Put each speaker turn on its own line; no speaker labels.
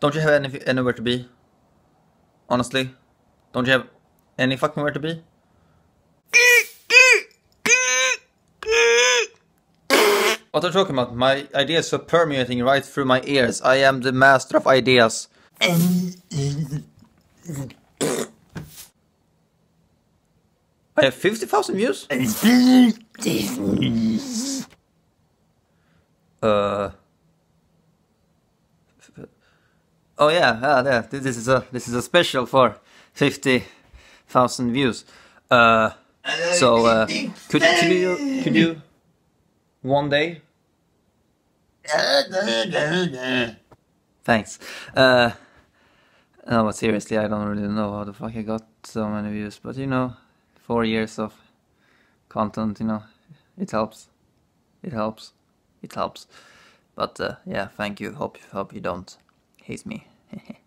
Don't you have any, anywhere to be? Honestly? Don't you have any fucking where to be? What are you talking about? My ideas are permeating right through my ears. I am the master of ideas. I have 50,000 views? Uh. Oh yeah, yeah. This is a this is a special for 50,000 views. Uh, so uh, could could you could you one day? Thanks. Uh, no, but seriously, I don't really know how the fuck I got so many views. But you know, four years of content, you know, it helps. It helps. It helps. But uh, yeah, thank you. Hope hope you don't hate me.